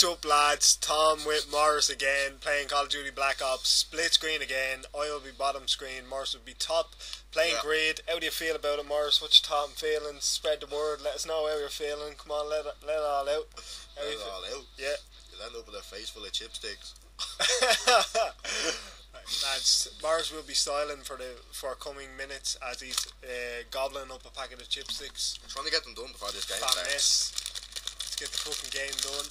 What's up, lads? Tom with Morris again, playing Call of Duty Black Ops. Split screen again. I will be bottom screen. Morris will be top. Playing Yeah. grid. How do you feel about it, Morris? What's your top feeling? Spread the word. Let us know how you're feeling. Come on, let it, let it all out. How Let it all out. Yeah. You'll end up with a face full of chipsticks. Lads, Morris will be styling for the for coming minutes as he's uh, gobbling up a packet of chipsticks. I'm trying to get them done before this game starts. Let's get the fucking game done.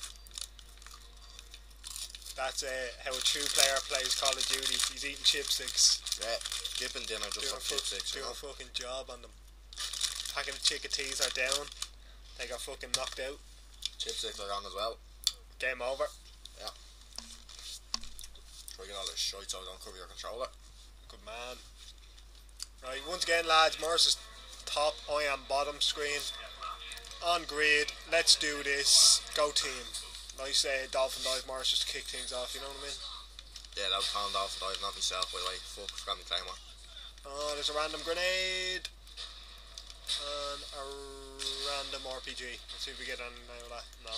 That's uh, how a true player plays Call of Duty. He's eating chipsticks. Yeah, skipping dinner just fu- chipsticks. Doing a fucking job on them. Packing of chickadees are down. They got fucking knocked out. Chipsticks are on as well. Game over. Yeah. Try get all this shite so I don't cover your controller. Good man. Right, once again, lads, Morris is top. I am bottom screen. On grid. Let's do this. Go team. Nice uh, dolphin dive, Morris, just to kick things off. You know what I mean? Yeah, that was pound for dive, not myself, by the way. Fuck, forgot my claymore. Oh, there's a random grenade. And a random RPG. Let's see if we get on now that. No.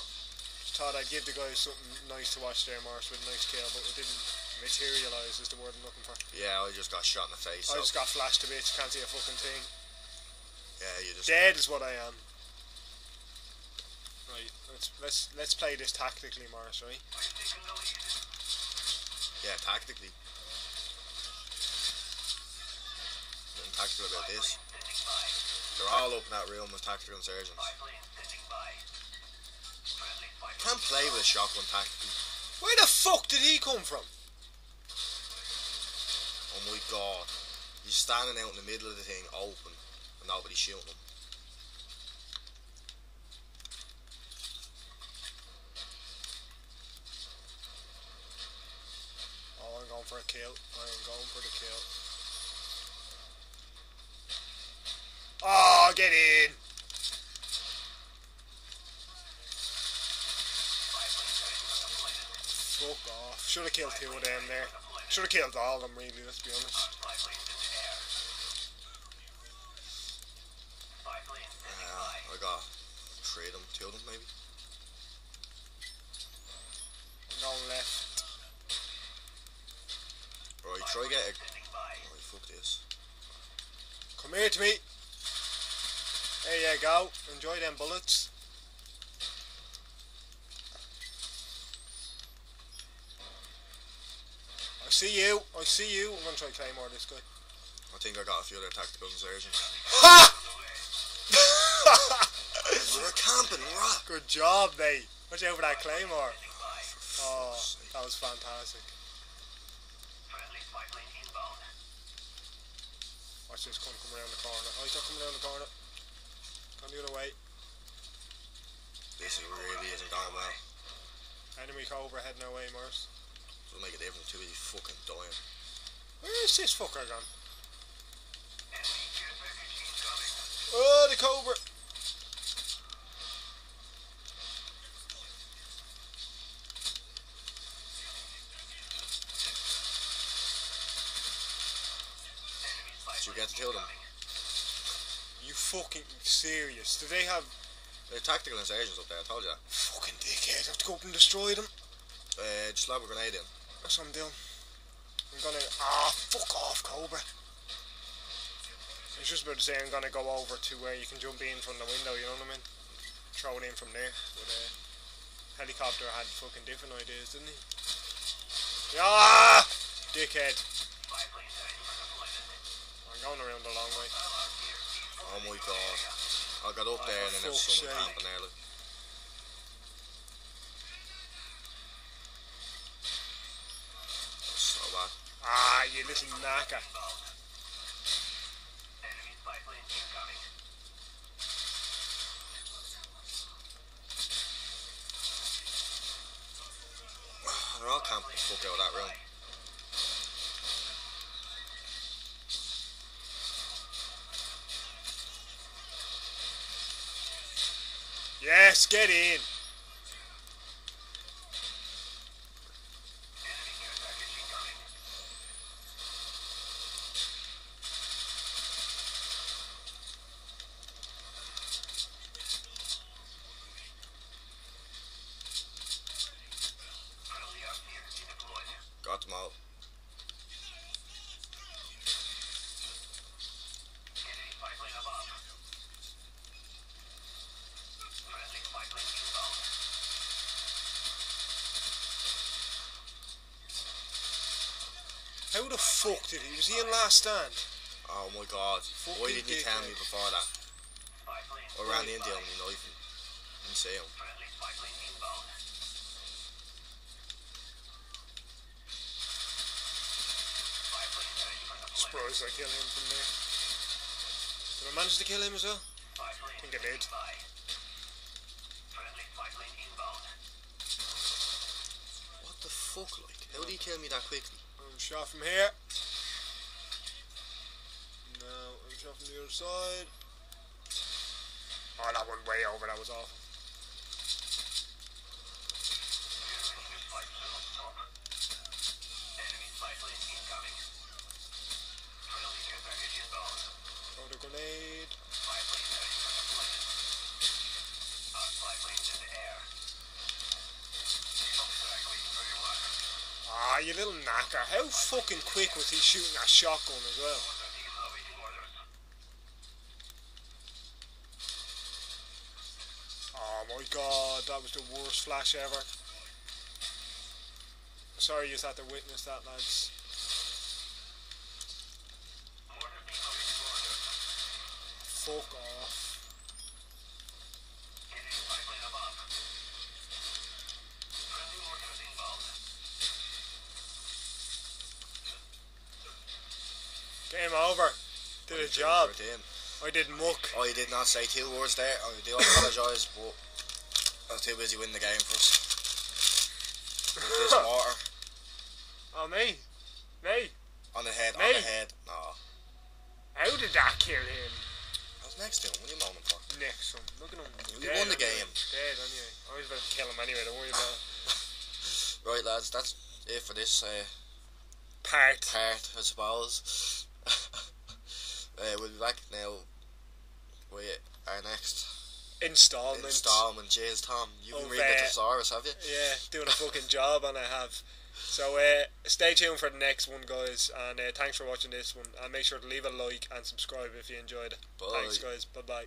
Just thought I'd give the guys something nice to watch there, Morris, with a nice kill, but it didn't materialise, is the word I'm looking for. Yeah, I just got shot in the face. I So, just got flashed to bits, can't see a fucking thing. yeah, you just. Dead is what I am. Let's let's let's play this tactically, Morris, right? Yeah, tactically. Nothing tactical about this. They're all up in that room with tactical insurgents. Can't play with a shotgun tactically. Where the fuck did he come from? Oh my god. He's standing out in the middle of the thing, open, and nobody's shooting him. Oh, I'm going for a kill. I am going for the kill. Oh, get in! Fuck off. Should have killed two of them there. Should have killed all of them, really, let's be honest. Yeah, I got three of them, two of them maybe. I'm left. Right, try get a. Oh, right, fuck this. Come here to me. There you go. Enjoy them bullets. I see you. I see you. I'm gonna try Claymore this guy. I think I got a few other tactical insurgents. Ha! You're a camping rat! Good job, mate. Watch out for that Claymore. Oh, that was fantastic. Watch this cunt come around the corner. Oh, he's not coming around the corner. Gone the other way. This is really isn't going well. Enemy Cobra heading our way, Morris. Doesn't make a difference to he's fucking dying. Where is this fucker gone? Oh, the Cobra! Did you get to kill them? You fucking serious? Do they have They're tactical insurgents up there, I told you that. fucking dickhead? I have to go up and destroy them. Uh, just lob a grenade in. That's what I'm doing. I'm gonna ah fuck off, Cobra. I was just about to say I'm gonna go over to where you can jump in from the window. You know what I mean? Throw it in from there. But uh, helicopter had fucking different ideas, didn't he? Ah, dickhead. Going around the long way. Oh my god. I got up there and then someone sake. there. That's so bad. Ah, you little knacker. They're all camping the fuck out of that room. Yes, get in. knocked him out. How the fuck did he? Was he in last stand? Oh my god. Why didn't you tell me before that? I ran into him and knife him. Didn't see him. Surprised I killed him from there. Did I manage to kill him as well? I think I did. What the fuck, like? How did he kill me that quickly? Shot from here. No, shot from the other side. Oh, that went way over. That was awful. You little knacker. How fucking quick was he shooting that shotgun as well? Oh my god, that was the worst flash ever. Sorry you had to witness that, lads. Fuck off. Game over. Did a job. I did muck. Oh, you did not say two words there. I do apologise, but I was too busy winning the game for us. With this water Oh, me? Me? on the head, on the head. No. How did that kill him? I was next to him. What are you moaning for? Next one. Look at him. Dead won the game. Dead anyway. I was about to kill him anyway, don't worry about it. Right, lads, that's it for this uh, Part. part, I suppose. uh, we'll be back now with our next Installment. installment. Cheers, Tom. You can Of, read the thesaurus, have you? Yeah, doing a fucking job, and I have. So, uh, stay tuned for the next one, guys, and uh, thanks for watching this one. And make sure to leave a like and subscribe if you enjoyed it. Bye. Thanks, guys. Bye bye.